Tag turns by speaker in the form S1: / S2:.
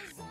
S1: Cause